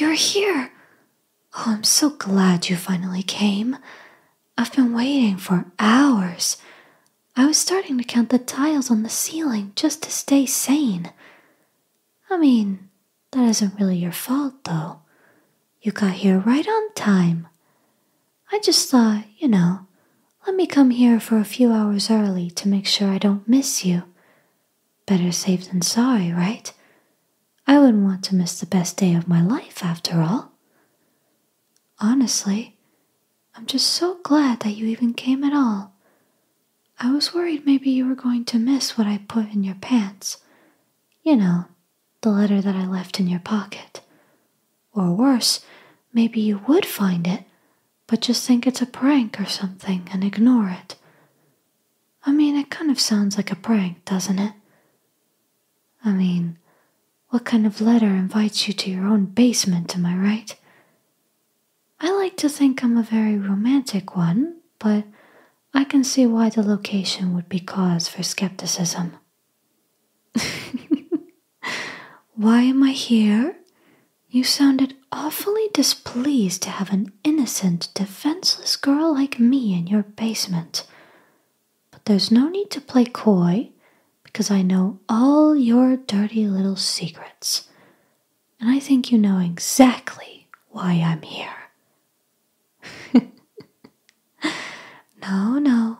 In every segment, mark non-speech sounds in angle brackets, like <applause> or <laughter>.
you're here. Oh, I'm so glad you finally came. I've been waiting for hours. I was starting to count the tiles on the ceiling just to stay sane. I mean, that isn't really your fault, though. You got here right on time. I just thought, you know, let me come here for a few hours early to make sure I don't miss you. Better safe than sorry, right? I wouldn't want to miss the best day of my life after all. Honestly, I'm just so glad that you even came at all. I was worried maybe you were going to miss what I put in your pants. You know, the letter that I left in your pocket. Or worse, maybe you would find it, but just think it's a prank or something and ignore it. I mean, it kind of sounds like a prank, doesn't it? I mean, what kind of letter invites you to your own basement, am I right? I like to think I'm a very romantic one, but I can see why the location would be cause for skepticism. <laughs> why am I here? You sounded awfully displeased to have an innocent, defenseless girl like me in your basement. But there's no need to play coy, because I know all your dirty little secrets. And I think you know exactly why I'm here. <laughs> no, no,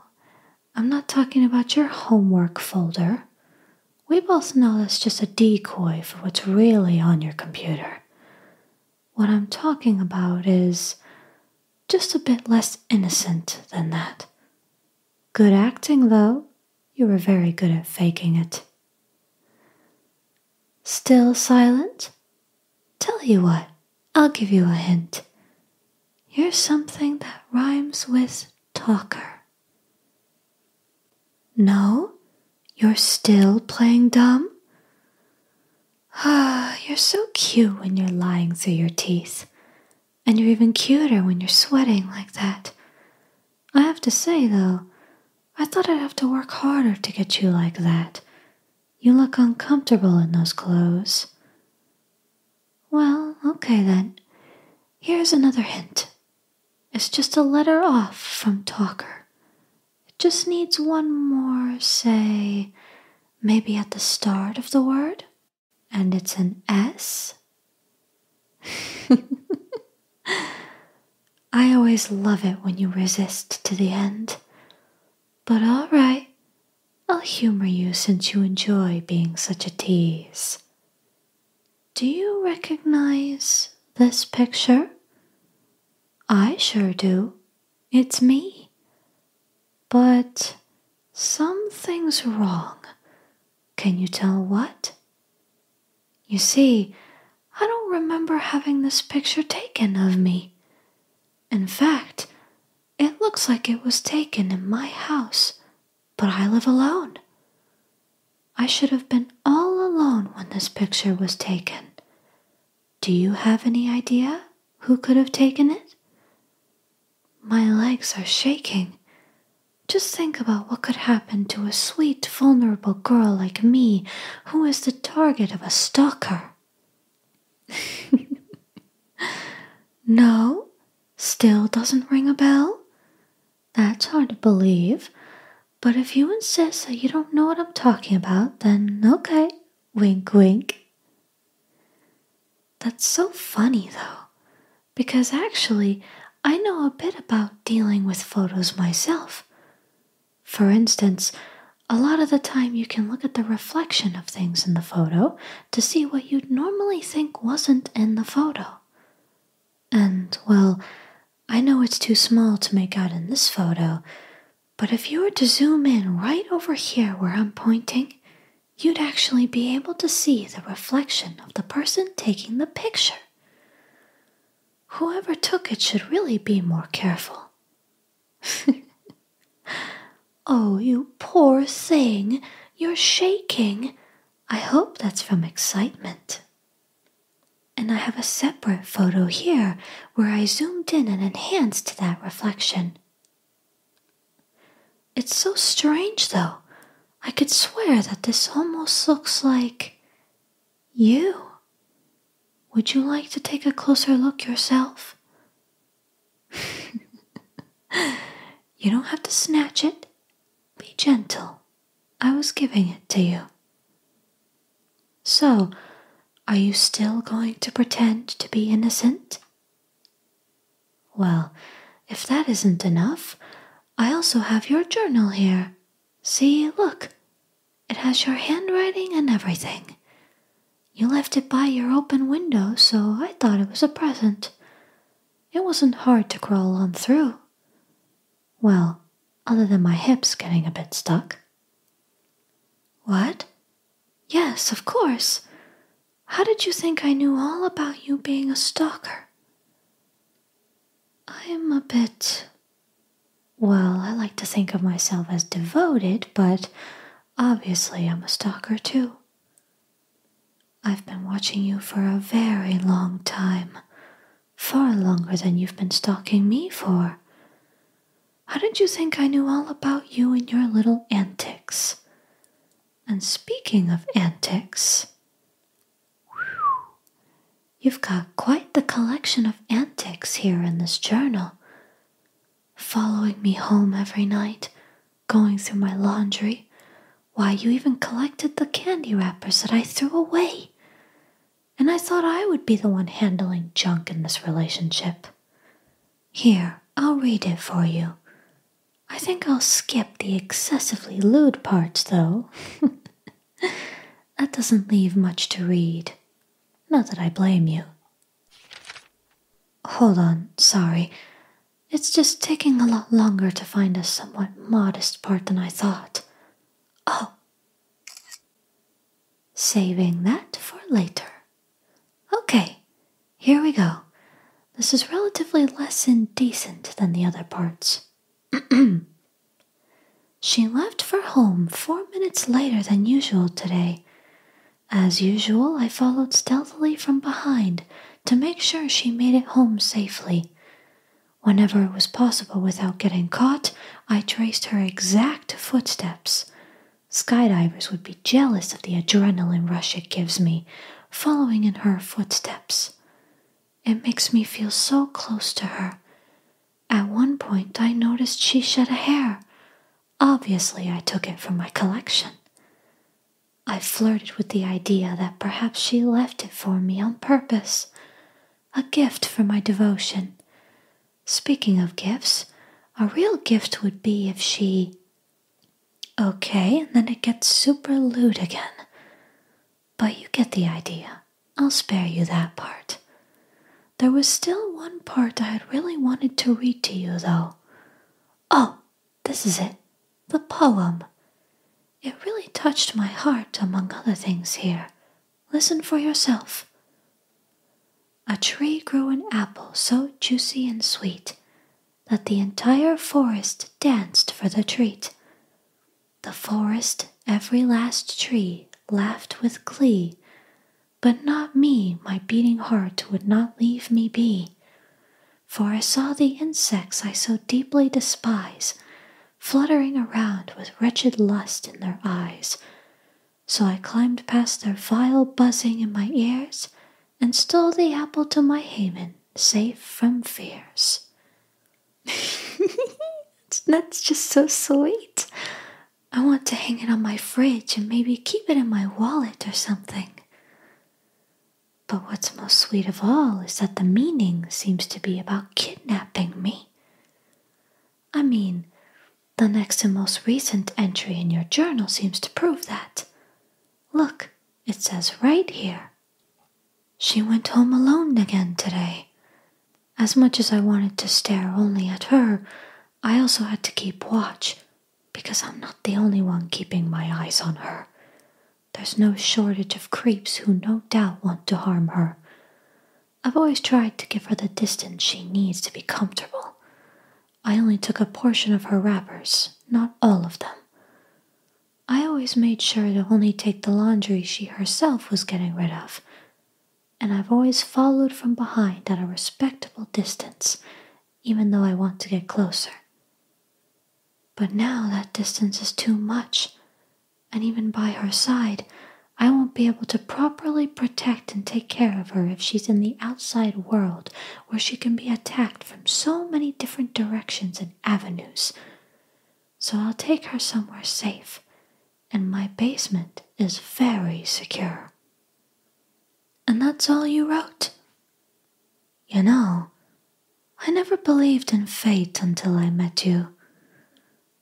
I'm not talking about your homework folder. We both know that's just a decoy for what's really on your computer. What I'm talking about is just a bit less innocent than that. Good acting, though. You were very good at faking it. Still silent? Tell you what, I'll give you a hint. You're something that rhymes with talker. No? You're still playing dumb? Ah, you're so cute when you're lying through your teeth. And you're even cuter when you're sweating like that. I have to say, though, I thought I'd have to work harder to get you like that. You look uncomfortable in those clothes. Well, okay then. Here's another hint. It's just a letter off from Talker. It just needs one more, say, maybe at the start of the word, and it's an S. <laughs> I always love it when you resist to the end. But all right, I'll humor you since you enjoy being such a tease. Do you recognize this picture? I sure do. It's me. But something's wrong. Can you tell what? You see, I don't remember having this picture taken of me. In fact, it looks like it was taken in my house, but I live alone. I should have been all alone when this picture was taken. Do you have any idea who could have taken it? My legs are shaking. Just think about what could happen to a sweet, vulnerable girl like me who is the target of a stalker. <laughs> no? Still doesn't ring a bell? That's hard to believe. But if you insist that you don't know what I'm talking about, then okay. Wink, wink. That's so funny, though, because actually, I know a bit about dealing with photos myself. For instance, a lot of the time you can look at the reflection of things in the photo to see what you'd normally think wasn't in the photo. And, well, I know it's too small to make out in this photo, but if you were to zoom in right over here where I'm pointing, you'd actually be able to see the reflection of the person taking the picture. Whoever took it should really be more careful. <laughs> oh, you poor thing, you're shaking. I hope that's from excitement. And I have a separate photo here where I zoomed in and enhanced that reflection. It's so strange, though. I could swear that this almost looks like you. would you like to take a closer look yourself? <laughs> you don't have to snatch it. Be gentle. I was giving it to you. So, are you still going to pretend to be innocent? Well, if that isn't enough, I also have your journal here. See, look. It has your handwriting and everything. You left it by your open window, so I thought it was a present. It wasn't hard to crawl on through. Well, other than my hips getting a bit stuck. What? Yes, of course. How did you think I knew all about you being a stalker? I am a bit. Well, I like to think of myself as devoted, but obviously I'm a stalker too. I've been watching you for a very long time, far longer than you've been stalking me for. How did you think I knew all about you and your little antics? And speaking of antics, you've got quite the collection of antics here in this journal. Following me home every night, going through my laundry. Why, you even collected the candy wrappers that I threw away. And I thought I would be the one handling junk in this relationship. Here, I'll read it for you. I think I'll skip the excessively lewd parts, though. <laughs> that doesn't leave much to read. Not that I blame you. Hold on, sorry. It's just taking a lot longer to find a somewhat modest part than I thought. Oh. Saving that for later. Okay, here we go. This is relatively less indecent than the other parts. <clears throat> she left for home four minutes later than usual today. As usual, I followed stealthily from behind to make sure she made it home safely. Whenever it was possible without getting caught, I traced her exact footsteps. Skydivers would be jealous of the adrenaline rush it gives me, following in her footsteps. It makes me feel so close to her, at one point, I noticed she shed a hair. Obviously, I took it from my collection. I flirted with the idea that perhaps she left it for me on purpose, a gift for my devotion. Speaking of gifts, a real gift would be if she. Okay, and then it gets super lewd again. But you get the idea. I'll spare you that part. There was still one part I had really wanted to read to you, though. Oh, this is it the poem. It really touched my heart, among other things, here. Listen for yourself. A tree grew an apple so juicy and sweet that the entire forest danced for the treat. The forest, every last tree, laughed with glee but not me, my beating heart would not leave me be. For I saw the insects I so deeply despise fluttering around with wretched lust in their eyes. So I climbed past their vile buzzing in my ears and stole the apple to my haven, safe from fears. <laughs> That's just so sweet. I want to hang it on my fridge and maybe keep it in my wallet or something. But what's most sweet of all is that the meaning seems to be about kidnapping me. I mean, the next and most recent entry in your journal seems to prove that. Look, it says right here. She went home alone again today. As much as I wanted to stare only at her, I also had to keep watch because I'm not the only one keeping my eyes on her. There's no shortage of creeps who no doubt want to harm her. I've always tried to give her the distance she needs to be comfortable. I only took a portion of her wrappers, not all of them. I always made sure to only take the laundry she herself was getting rid of, and I've always followed from behind at a respectable distance, even though I want to get closer. But now that distance is too much and even by her side, I won't be able to properly protect and take care of her if she's in the outside world where she can be attacked from so many different directions and avenues. So I'll take her somewhere safe, and my basement is very secure. And that's all you wrote? You know, I never believed in fate until I met you.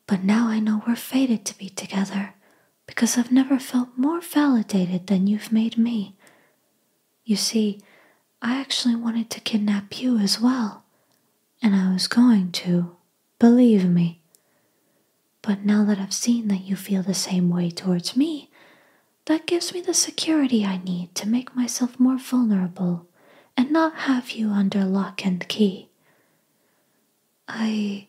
But now I know we're fated to be together because I've never felt more validated than you've made me. You see, I actually wanted to kidnap you as well, and I was going to, believe me. But now that I've seen that you feel the same way towards me, that gives me the security I need to make myself more vulnerable and not have you under lock and key. I.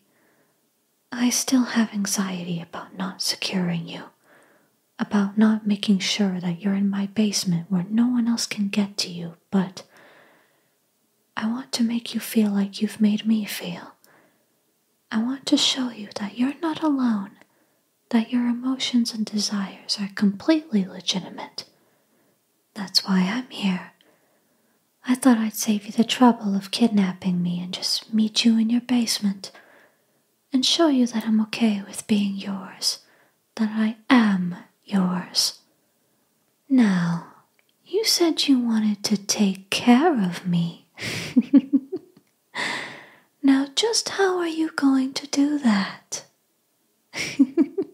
I still have anxiety about not securing you, about not making sure that you're in my basement where no one else can get to you, but I want to make you feel like you've made me feel. I want to show you that you're not alone, that your emotions and desires are completely legitimate. That's why I'm here. I thought I'd save you the trouble of kidnapping me and just meet you in your basement and show you that I'm okay with being yours, that I am yours. Now, you said you wanted to take care of me. <laughs> now, just how are you going to do that? <laughs>